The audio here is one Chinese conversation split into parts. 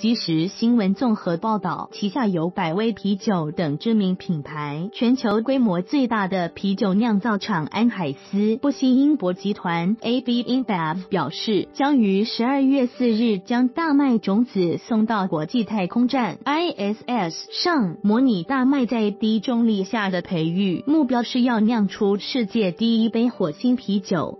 即时新闻综合报道，旗下有百威啤酒等知名品牌。全球规模最大的啤酒酿造厂安海斯布希英博集团 （AB InBev） 表示，将于十二月四日将大麦种子送到国际太空站 （ISS） 上，模拟大麦在低重力下的培育。目标是要酿出世界第一杯火星啤酒。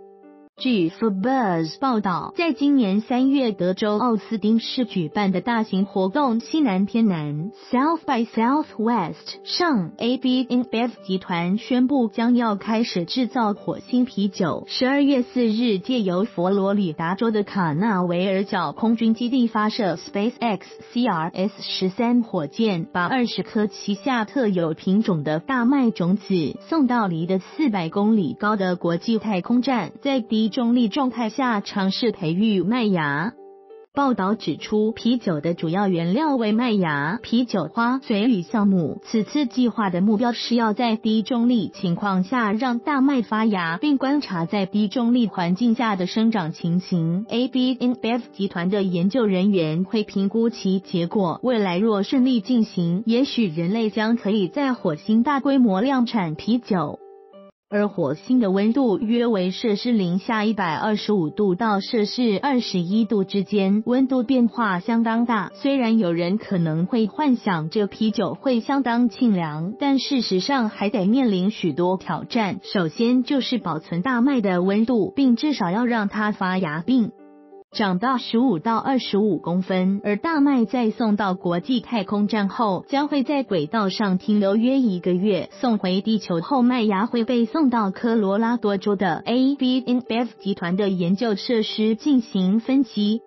据 Forbes 报道，在今年三月德州奥斯汀市举办的大型活动西南偏南 （South by Southwest） 上，AB InBev 集团宣布将要开始制造火星啤酒。十二月四日，借由佛罗里达州的卡纳维尔角空军基地发射 SpaceX CRS 十三火箭，把二十颗旗下特有品种的大麦种子送到离的四百公里高的国际太空站，在低重力状态下尝试培育麦芽。报道指出，啤酒的主要原料为麦芽、啤酒花、嘴与酵母。此次计划的目标是要在低重力情况下让大麦发芽，并观察在低重力环境下的生长情形。AB InBev 集团的研究人员会评估其结果。未来若顺利进行，也许人类将可以在火星大规模量产啤酒。而火星的温度约为摄氏零下一百二十五度到摄氏二十一度之间，温度变化相当大。虽然有人可能会幻想这啤酒会相当清凉，但事实上还得面临许多挑战。首先就是保存大麦的温度，并至少要让它发芽并。长到十五到二十五公分，而大麦在送到国际太空站后，将会在轨道上停留约一个月。送回地球后，麦芽会被送到科罗拉多州的 A B N B F 集团的研究设施进行分析。